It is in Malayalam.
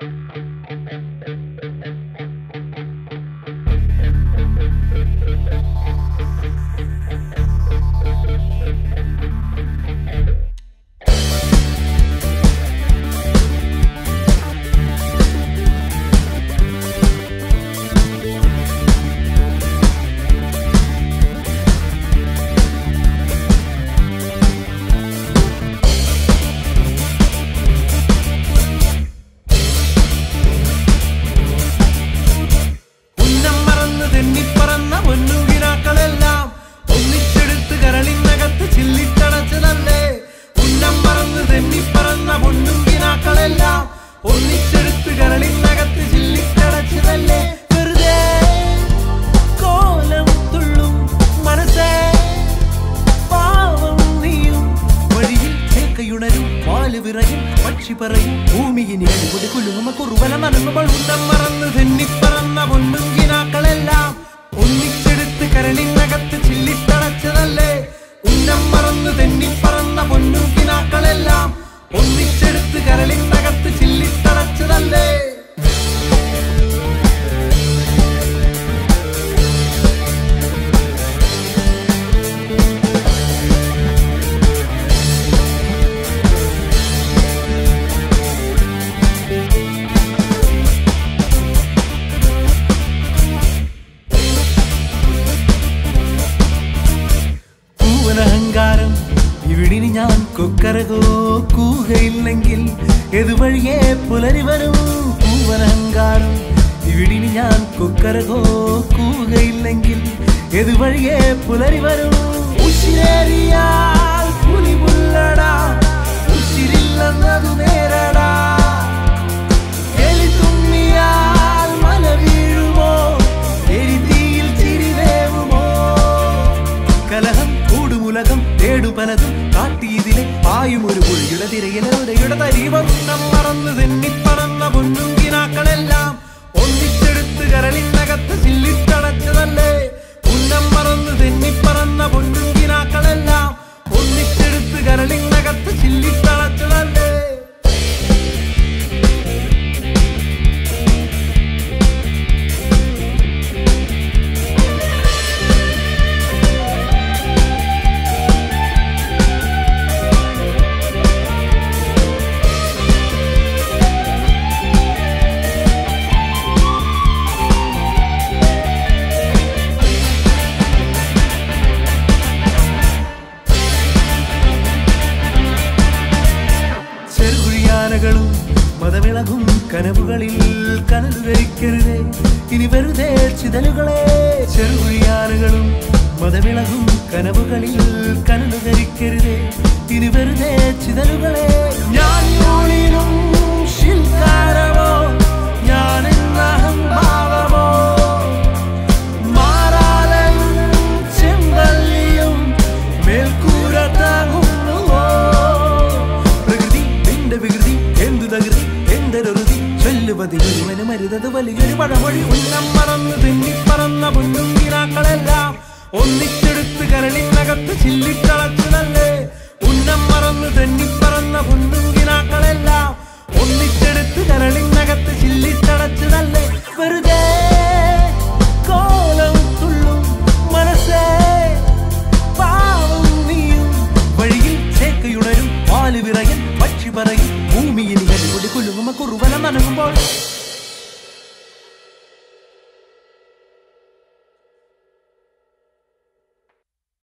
Thank you. പക്ഷി പറയും ഭൂമിയിനി അടിപൊളി കുറുവല നനങ്ങുമ്പോൾ ഉന്നം മറന്ന് തെന്നിപ്പറന്ന പൊന്നുങ്കിനാക്കളെല്ലാം ഒന്നിച്ചെടുത്ത് കരളിനകത്ത് ചില്ലിത്തളച്ചതല്ലേ പൂവനഹങ്കാരം ഇവിടിനി ഞാൻ കൊക്കരകോ കൂകയില്ലെങ്കിൽ എതുവഴിയേ പുലരി വരും പൂവനഹങ്കാരം ഇവിടിനി ഞാൻ കൊക്കരകോ കൂകയില്ലെങ്കിൽ എതുവഴിയേ പുലരി വരും. ഉശിരേറിയാൽ കാട്ടിയതിലെ ഒരു പുഴിയുടെ ഉരയുടെ തരീവണ്ണം മറന്ന് തെന്നിപ്പറന്ന പൊന്നുങ്കിനാക്കളെല്ലാം ചെറുകുഴിയാനകളും മതവിളകും കനവുകളിൽ കനലുകരിക്കരുതേ. ഇനി വെറുതെ ചിതലുകളെ ചെറുകുഴിയാറുകളും മതവിളകും കനവുകളിൽ കനലുകരിക്കരുതേ. ഇനി വെറുതെ ചിതലുകളെ ചൊല്ലുവതി ഒരുവന് മരുതത് വലിയൊരു പഴമൊഴി. ഉന്നം മറന്ന് തെന്നിപ്പറന്ന പൊന്നുങ്കിനാക്കളെല്ലാം ഒന്നിച്ചെടുത്ത് കരളിനകത്ത് ചില്ലിട്ടളച്ചതല്ലേ running boy.